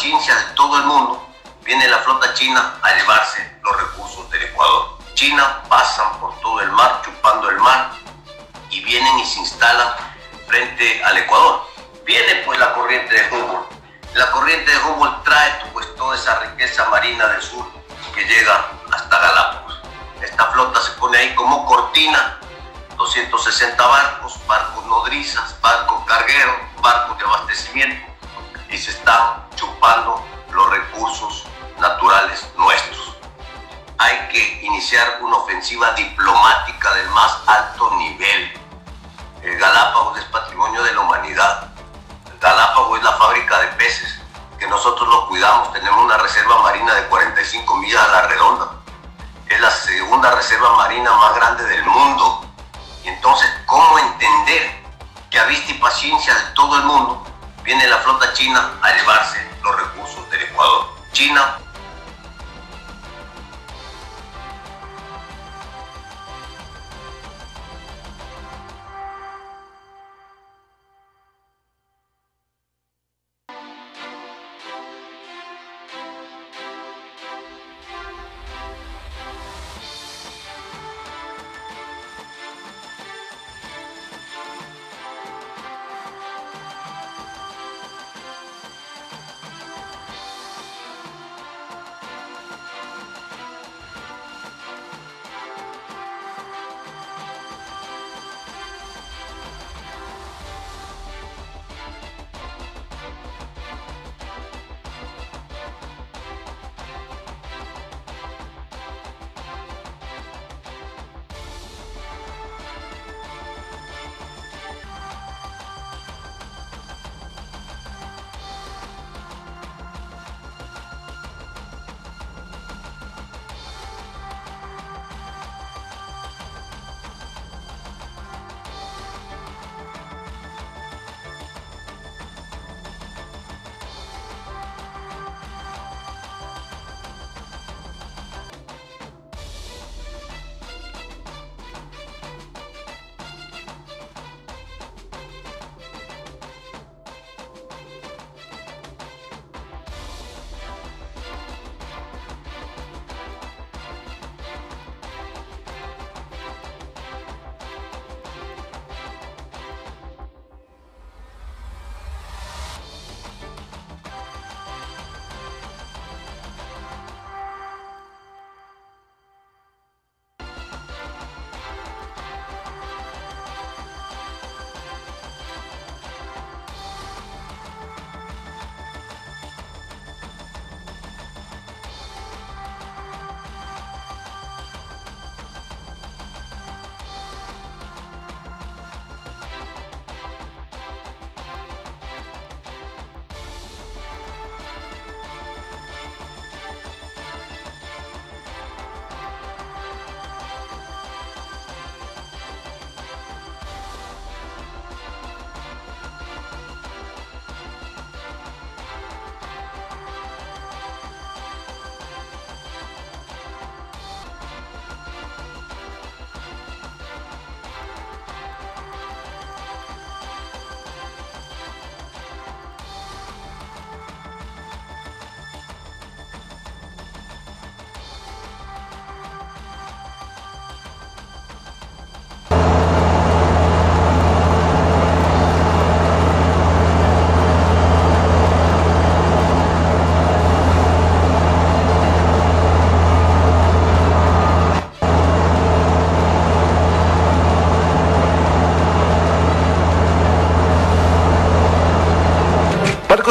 de todo el mundo, viene la flota china a llevarse los recursos del Ecuador. China pasan por todo el mar, chupando el mar, y vienen y se instalan frente al Ecuador. Viene pues la corriente de Humboldt. La corriente de Humboldt trae pues toda esa riqueza marina del sur que llega hasta Galápagos. Esta flota se pone ahí como cortina 260 barcos, barcos nodrizas, barcos cargueros, barcos de abastecimiento y se están chupando los recursos naturales nuestros. Hay que iniciar una ofensiva diplomática del más alto nivel. El Galápagos es patrimonio de la humanidad. El Galápagos es la fábrica de peces que nosotros lo cuidamos. Tenemos una reserva marina de 45 millas a la redonda. Es la segunda reserva marina más grande del mundo entonces, ¿cómo entender que a vista y paciencia de todo el mundo viene la flota china a llevarse los recursos del Ecuador? China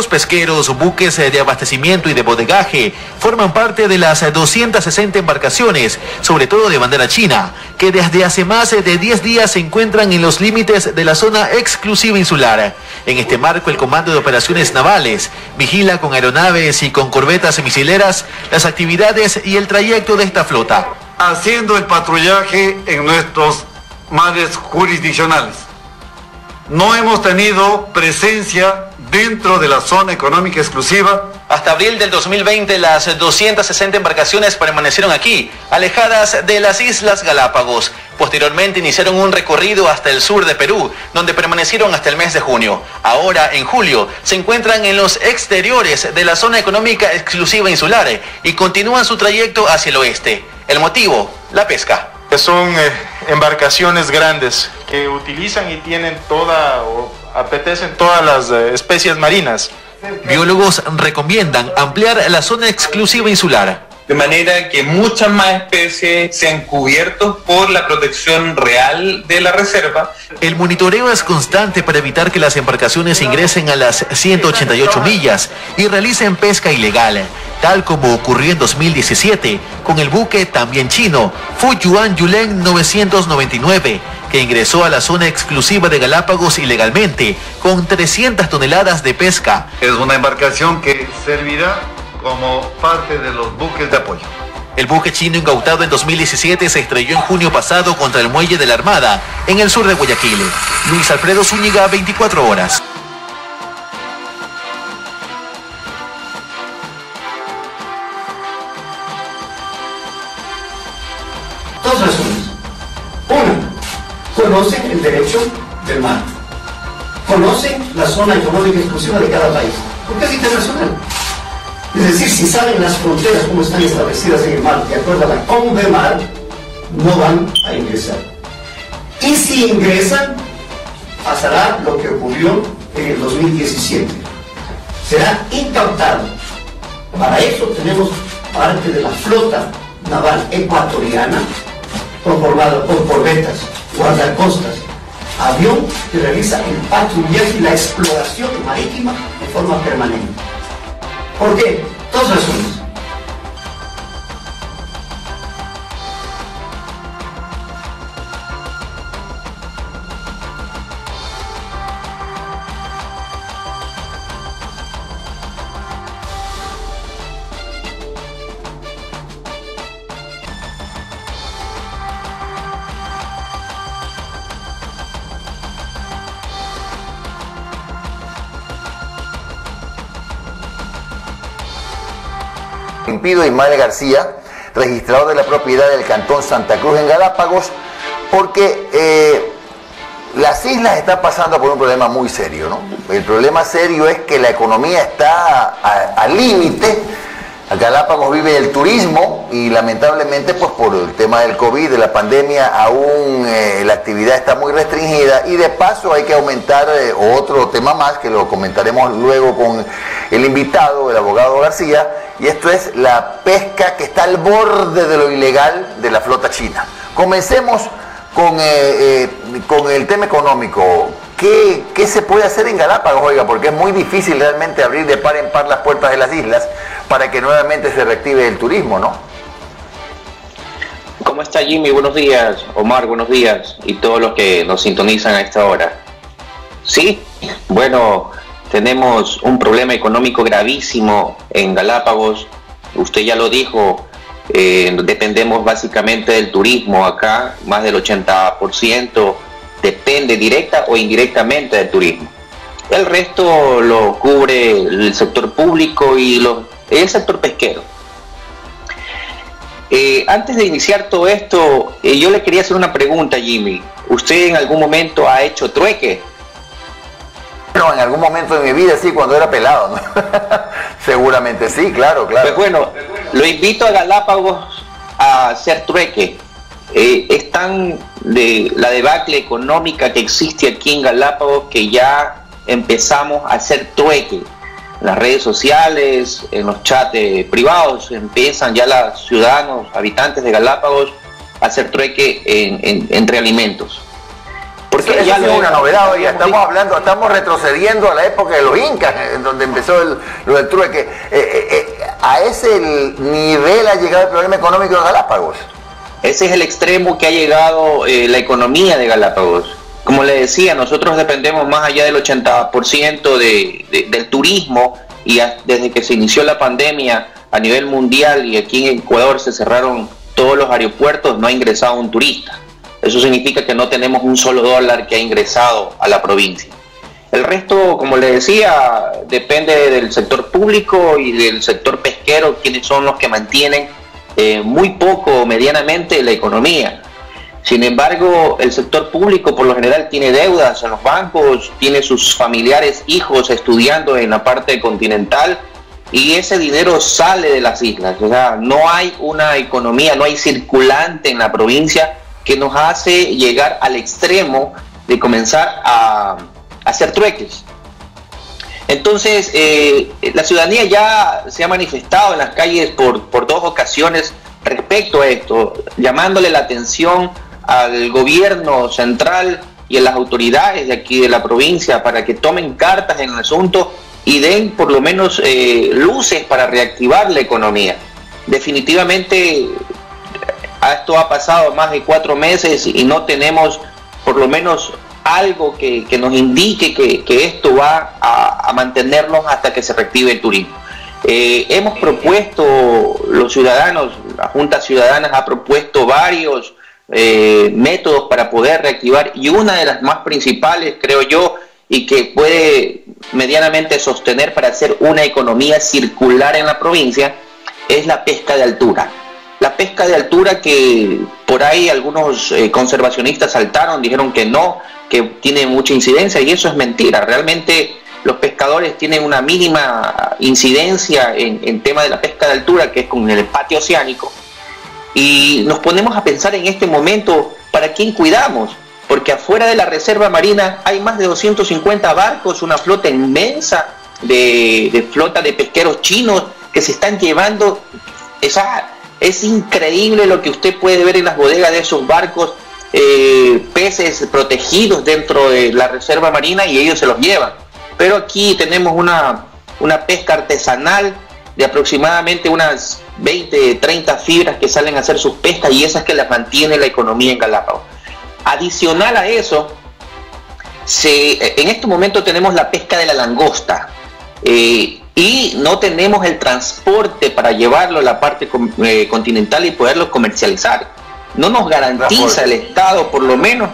pesqueros, buques eh, de abastecimiento y de bodegaje forman parte de las 260 embarcaciones, sobre todo de bandera china, que desde hace más de 10 días se encuentran en los límites de la zona exclusiva insular. En este marco, el Comando de Operaciones Navales vigila con aeronaves y con corbetas misileras las actividades y el trayecto de esta flota. Haciendo el patrullaje en nuestros mares jurisdiccionales. No hemos tenido presencia dentro de la zona económica exclusiva Hasta abril del 2020 las 260 embarcaciones permanecieron aquí, alejadas de las Islas Galápagos. Posteriormente iniciaron un recorrido hasta el sur de Perú, donde permanecieron hasta el mes de junio. Ahora, en julio, se encuentran en los exteriores de la zona económica exclusiva insular y continúan su trayecto hacia el oeste. El motivo, la pesca. Son eh, embarcaciones grandes que utilizan y tienen toda apetecen todas las eh, especies marinas. Biólogos recomiendan ampliar la zona exclusiva insular. De manera que muchas más especies sean cubiertos por la protección real de la reserva. El monitoreo es constante para evitar que las embarcaciones ingresen a las 188 millas y realicen pesca ilegal, tal como ocurrió en 2017 con el buque también chino Fuyuan Yulen 999 que ingresó a la zona exclusiva de Galápagos ilegalmente con 300 toneladas de pesca. Es una embarcación que servirá como parte de los buques de apoyo. El buque chino incautado en 2017 se estrelló en junio pasado contra el muelle de la Armada, en el sur de Guayaquil. Luis Alfredo Zúñiga, 24 horas. Conocen el derecho del mar. Conocen la zona económica exclusiva de cada país. Porque es internacional. Es decir, si saben las fronteras como están establecidas en el mar, de acuerdo a la CONVEMAR, no van a ingresar. Y si ingresan, pasará lo que ocurrió en el 2017. Será incautado. Para eso tenemos parte de la flota naval ecuatoriana, conformada por corbetas, guardacostas, avión que realiza el patrullaje y la exploración marítima de forma permanente. ¿Por qué? Dos razones. Impido Ismael García, registrador de la propiedad del Cantón Santa Cruz en Galápagos, porque eh, las islas están pasando por un problema muy serio. ¿no? El problema serio es que la economía está al límite. Galápagos vive el turismo y lamentablemente pues por el tema del COVID, de la pandemia, aún eh, la actividad está muy restringida y de paso hay que aumentar eh, otro tema más que lo comentaremos luego con el invitado, el abogado García, y esto es la pesca que está al borde de lo ilegal de la flota china. Comencemos con, eh, con el tema económico. ¿Qué, ¿Qué se puede hacer en Galápagos, oiga? Porque es muy difícil realmente abrir de par en par las puertas de las islas para que nuevamente se reactive el turismo, ¿no? ¿Cómo está Jimmy? Buenos días. Omar, buenos días. Y todos los que nos sintonizan a esta hora. Sí, bueno, tenemos un problema económico gravísimo en Galápagos. Usted ya lo dijo, eh, dependemos básicamente del turismo acá, más del 80% depende directa o indirectamente del turismo. El resto lo cubre el sector público y el sector pesquero. Eh, antes de iniciar todo esto, eh, yo le quería hacer una pregunta, Jimmy. ¿Usted en algún momento ha hecho trueque? Bueno, en algún momento de mi vida sí, cuando era pelado, ¿no? Seguramente sí, claro, claro. Pues bueno, lo invito a Galápagos a hacer trueque. Eh, es tan de la debacle económica que existe aquí en Galápagos que ya empezamos a hacer trueque. En las redes sociales, en los chats privados, empiezan ya los ciudadanos, habitantes de Galápagos, a hacer trueque entre alimentos. Porque ya es una novedad, hoy estamos hablando, estamos retrocediendo a la época de los incas, en donde empezó el, lo del trueque. Eh, eh, eh, ¿A ese nivel ha llegado el problema económico de Galápagos? Ese es el extremo que ha llegado la economía de Galápagos. Como le decía, nosotros dependemos más allá del 80% de, del turismo y desde que se inició la pandemia a nivel mundial y aquí en Ecuador se cerraron todos los aeropuertos, no ha ingresado un turista. Eso significa que no tenemos un solo dólar que ha ingresado a la provincia. El resto, como le decía, depende del sector público y del sector pesquero, quienes son los que mantienen eh, muy poco medianamente la economía. Sin embargo, el sector público por lo general tiene deudas en los bancos, tiene sus familiares, hijos estudiando en la parte continental y ese dinero sale de las islas. O sea, no hay una economía, no hay circulante en la provincia que nos hace llegar al extremo de comenzar a, hacer trueques. Entonces, eh, la ciudadanía ya se ha manifestado en las calles por, por dos ocasiones respecto a esto, llamándole la atención al gobierno central y a las autoridades de aquí de la provincia para que tomen cartas en el asunto y den por lo menos eh, luces para reactivar la economía. Definitivamente esto ha pasado más de cuatro meses y no tenemos por lo menos algo que, nos indique que, esto va a, mantenernos hasta que se reactive el turismo. Eh, hemos propuesto, los ciudadanos, la Junta Ciudadana ha propuesto varios eh, métodos para poder reactivar y una de las más principales, creo yo, y que puede medianamente sostener para hacer una economía circular en la provincia, es la pesca de altura. La pesca de altura que por ahí algunos eh, conservacionistas saltaron, dijeron que no, que tiene mucha incidencia y eso es mentira. Realmente los pescadores tienen una mínima incidencia en, en tema de la pesca de altura, que es con el patio oceánico, y nos ponemos a pensar en este momento, ¿para quién cuidamos? Porque afuera de la Reserva Marina hay más de 250 barcos, una flota inmensa de, flota de pesqueros chinos que se están llevando. Esa, es increíble lo que usted puede ver en las bodegas de esos barcos, eh, peces protegidos dentro de la Reserva Marina y ellos se los llevan. Pero aquí tenemos una, una pesca artesanal de aproximadamente unas 20, 30 fibras que salen a hacer sus pescas y esas que las mantiene la economía en Galápagos. Adicional a eso, en este momento tenemos la pesca de la langosta eh, y no tenemos el transporte para llevarlo a la parte eh, continental y poderlo comercializar. No nos garantiza el Estado, por lo menos,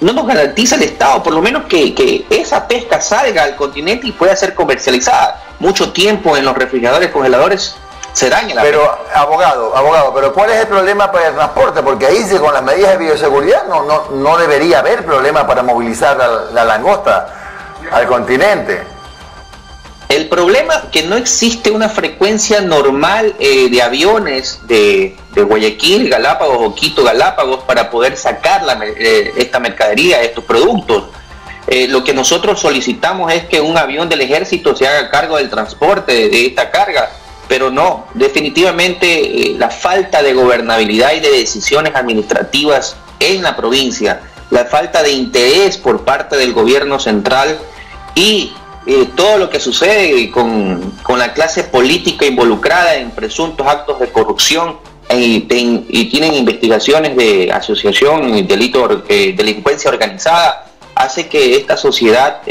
no nos garantiza el Estado, por lo menos que, que esa pesca salga al continente y pueda ser comercializada. Mucho tiempo en los refrigeradores, congeladores pero, abogado, abogado, pero ¿cuál es el problema para el transporte? Porque ahí con las medidas de bioseguridad no, no, no debería haber problema para movilizar la, langosta al continente. El problema que no existe una frecuencia normal eh, de aviones de, Guayaquil, Galápagos o Quito, Galápagos para poder sacar eh, esta mercadería, estos productos. Eh, lo que nosotros solicitamos es que un avión del ejército se haga cargo del transporte de esta carga pero no, definitivamente la falta de gobernabilidad y de decisiones administrativas en la provincia, la falta de interés por parte del gobierno central y eh, todo lo que sucede con, la clase política involucrada en presuntos actos de corrupción y, tienen investigaciones de asociación delito, eh, delincuencia organizada, hace que esta sociedad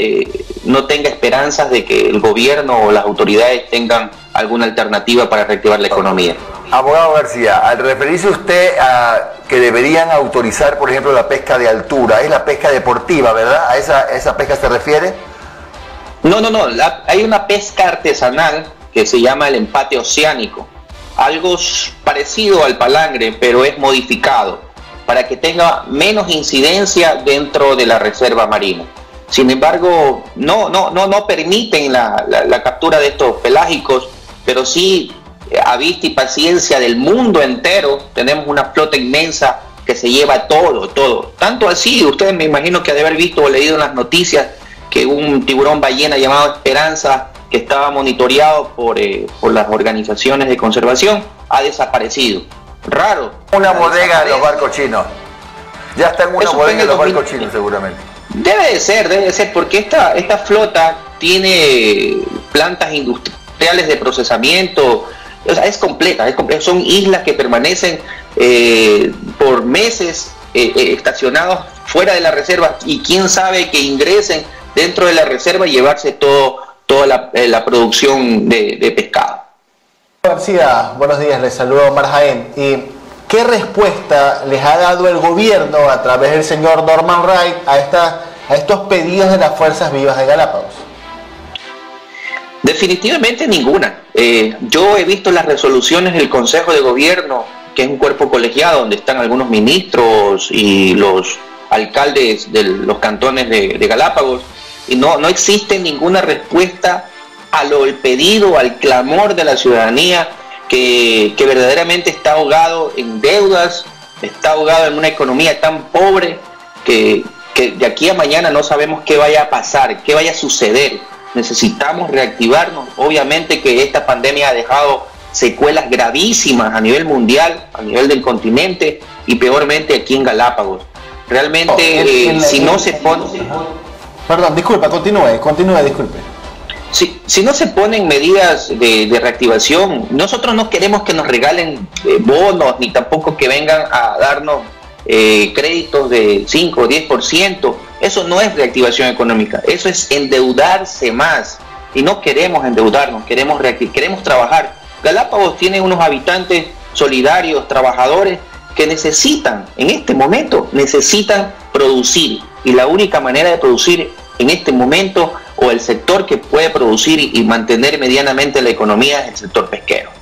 no tenga esperanzas de que el gobierno o las autoridades tengan alguna alternativa para reactivar la economía. Abogado García, al referirse usted a que deberían autorizar, por ejemplo, la pesca de altura, es la pesca deportiva, ¿verdad? ¿A esa, esa pesca se refiere? No, no, no, hay una pesca artesanal que se llama el empate oceánico, algo parecido al palangre, pero es modificado para que tenga menos incidencia dentro de la reserva marina. Sin embargo, no, no, no, no permiten la, la captura de estos pelágicos pero sí eh, a vista y paciencia del mundo entero, tenemos una flota inmensa que se lleva todo, todo. Tanto así, ustedes me imagino que ha de haber visto o leído en las noticias que un tiburón ballena llamado Esperanza, que estaba monitoreado por, eh, por las organizaciones de conservación, ha desaparecido. Raro. Una bodega de los barcos chinos. Ya está en una bodega de los barcos chinos seguramente. Debe de ser, debe de ser, porque esta, esta flota tiene plantas industriales de procesamiento, es completa, es son islas que permanecen eh, por meses eh, eh, estacionados fuera de la reserva y quién sabe que ingresen dentro de la reserva y llevarse todo, toda la, producción de, pescado. García, buenos días, les saludo Omar Jaén. ¿Y qué respuesta les ha dado el gobierno a través del señor Norman Wright a esta a estos pedidos de las fuerzas vivas de Galápagos? Definitivamente ninguna. Eh, yo he visto las resoluciones del Consejo de Gobierno, que es un cuerpo colegiado donde están algunos ministros y los alcaldes de los cantones de, Galápagos, y no, no existe ninguna respuesta a lo el pedido, al clamor de la ciudadanía que, verdaderamente está ahogado en deudas, está ahogado en una economía tan pobre que, que de aquí a mañana no sabemos qué vaya a pasar, qué vaya a suceder. Necesitamos reactivarnos. Obviamente que esta pandemia ha dejado secuelas gravísimas a nivel mundial, a nivel del continente y peormente aquí en Galápagos. Realmente, eh, si no se pone... Perdón, disculpa, continúe, continúe, disculpe. Si, si no se ponen medidas de, reactivación, nosotros no queremos que nos regalen eh, bonos ni tampoco que vengan a darnos eh, créditos de 5 o 10%. Eso no es reactivación económica, eso es endeudarse más. Y no queremos endeudarnos, queremos, queremos trabajar. Galápagos tiene unos habitantes solidarios, trabajadores, que necesitan, en este momento, necesitan producir. Y la única manera de producir en este momento, o el sector que puede producir y mantener medianamente la economía, es el sector pesquero.